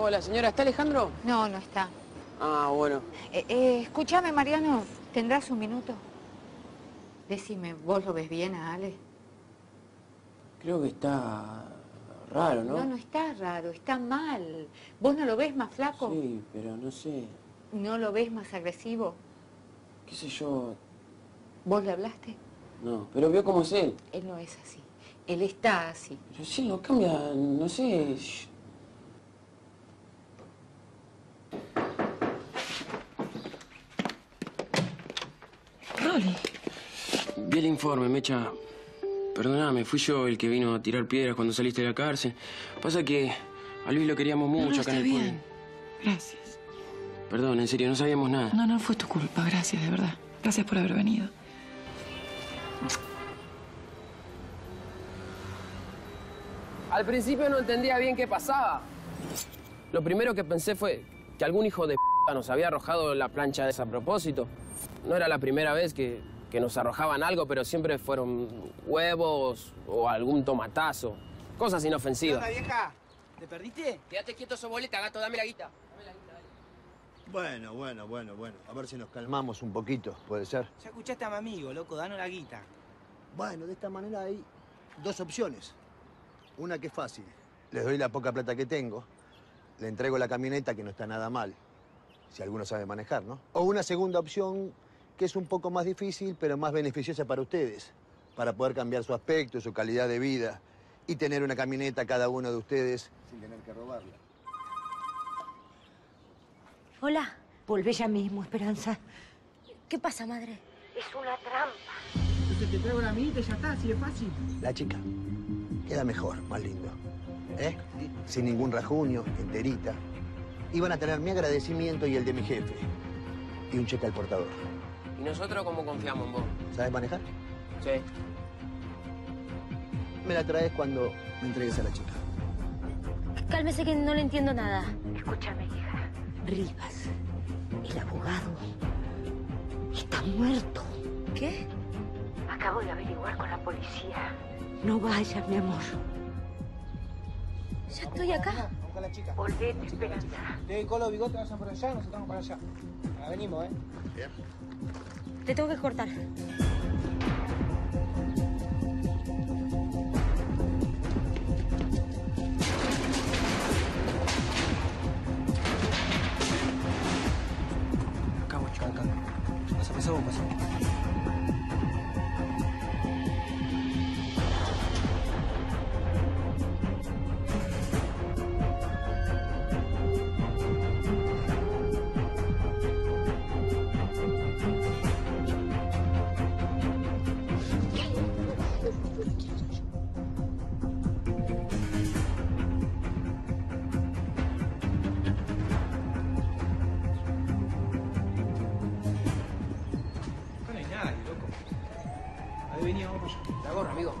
Hola, señora, ¿está Alejandro? No, no está. Ah, bueno. Eh, eh, escúchame, Mariano, ¿tendrás un minuto? Decime, ¿vos lo ves bien a Ale? Creo que está raro, ¿no? No, no está raro, está mal. ¿Vos no lo ves más flaco? Sí, pero no sé. ¿No lo ves más agresivo? ¿Qué sé yo? ¿Vos le hablaste? No, pero veo cómo es él. Él no es así. Él está así. Pero sí, no cambia, no sé. Vi el informe, Mecha. Perdóname, fui yo el que vino a tirar piedras cuando saliste de la cárcel. Pasa que a Luis lo queríamos No, mucho no, acá está en el pueblo. bien. Gracias. Perdón, en serio, no sabíamos nada. No, no fue tu culpa. Gracias, de verdad. Gracias por haber venido. Al principio no entendía bien qué pasaba. Lo primero que pensé fue que algún hijo de p nos había arrojado la plancha de ese a propósito. No era la primera vez que, que nos arrojaban algo, pero siempre fueron huevos o algún tomatazo. Cosas inofensivas. vieja? ¿Te perdiste? Quédate quieto, soboleta, gato, dame la guita. Bueno, bueno, bueno, bueno. A ver si nos calmamos un poquito, puede ser. Ya escuchaste a mi amigo, loco, danos la guita. Bueno, de esta manera hay dos opciones. Una que es fácil. Les doy la poca plata que tengo. Le entrego la camioneta, que no está nada mal. Si alguno sabe manejar, ¿no? O una segunda opción que es un poco más difícil, pero más beneficiosa para ustedes. Para poder cambiar su aspecto, su calidad de vida. Y tener una camioneta cada uno de ustedes sin tener que robarla. Hola. Volvé ya mismo, Esperanza. ¿Qué pasa, madre? Es una trampa. Entonces te traigo la minita y ya está, así de fácil. La chica queda mejor, más lindo. ¿Eh? Sin ningún rajuño, enterita. Y van a tener mi agradecimiento y el de mi jefe. Y un cheque al portador. ¿Y nosotros cómo confiamos en vos? ¿Sabes manejar? Sí. Me la traes cuando me entregues a la chica. Cálmese que no le entiendo nada. Escúchame, hija. Rivas, el abogado, está muerto. ¿Qué? Acabo de averiguar con la policía. No vayas, mi amor. Ya estoy acá. Vamos con la chica. Volvete, Esperanza. Te colo, bigote, vayan por allá, nosotros vamos para allá. Ahora venimos, ¿eh? Te tengo que cortar. Ahí venía, vamos para allá. La gorra, amigo.